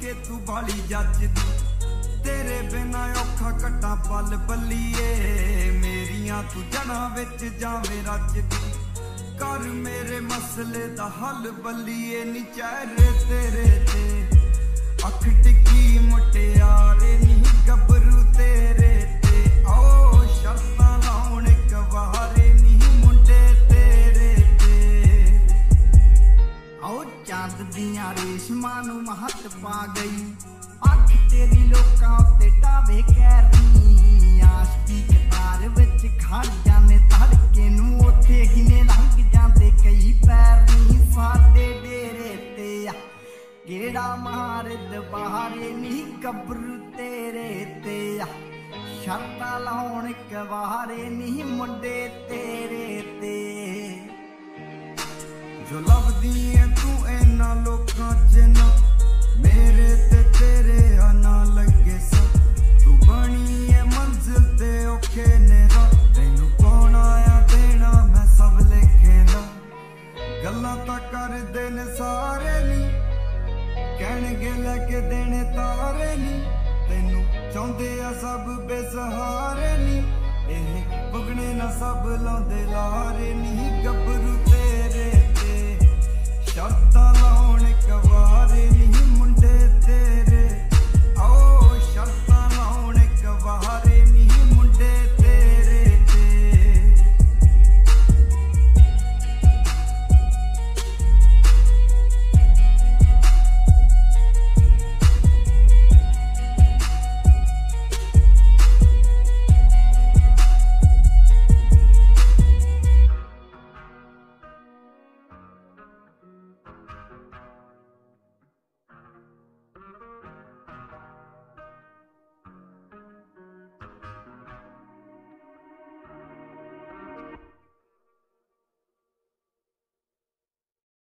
ਕੇ ਤੂੰ ਬਾਲੀ ਜੱਜਦੀ ਤੇਰੇ ਬਿਨਾ ਔਖਾ ਕੱਟਾ ਪਲ ਬੱਲੀਏ। ਮੇਰੀਆਂ ਤੂੰ ਜੜਾਂ ਵਿੱਚ ਜਾਵੇਂ ਰੱਜਦੀ ਕਰ ਮੇਰੇ ਮਸਲੇ ਦਾ ਹੱਲ ਬੱਲੀਏ ਨੀ ਚਿਹਰੇ ਤੇਰੇ ਤੇ। ਅੱਖ ਟਿੱਕੀ ਮੋਟੇ ਰੇਸ਼ਮਾਂ ਨੂੰ ਮਹੱਤ ਪਾ ਗਈ। ਅੱਖ ਤੇਰੀ ਲੋਕਾਂ ਉੱਤੇ ਟਾਵੇ ਕਹਿਰੀ ਆਸ਼ਕੀ ਕਤਾਰ ਵਿੱਚ ਖੜ ਜਾਣੇ ਧੜਕੇ ਨੂੰ ਉੱਥੇ ਗਿਨੇ ਲੰਘ ਜਾਂਦੇ ਕਈ ਪੈਰ ਨਹੀਂ ਸਾਡੇ ਡੇਰੇ ਤੇ ਆ ਕਿਹੜਾ ਮਾਰਦ ਬਾਹਰੇ ਨਹੀਂ ਗੱਭਰੂ ਤੇਰੇ ਤੇ ਆ। ਸ਼ਰਤਾਂ ਲਾਉਣ ਕਵਾਰੇ ਨਹੀਂ ਮੁੰਡੇ ਤੇਰੇ ਤੇ। ਜੋ ਲੱਭਦੀ ਐ ਤੂੰ ਇਹਨਾਂ ਲੋਕ ਕਰਦੇ ਸਾਰੇ ਨੀ। ਕਹਿਣਗੇ ਲੈ ਕੇ ਦੇਣੇ ਤਾਰੇ ਨੀ। ਤੈਨੂੰ ਚਾਹੁੰਦੇ ਆ ਸਭ ਬੇਸਹਾਰੇ ਨੀ। ਇਹ ਬੁਗਣੇ ਨਾ ਸਭ ਲਾਉਂਦੇ ਲਾਰੇ ਨੀ।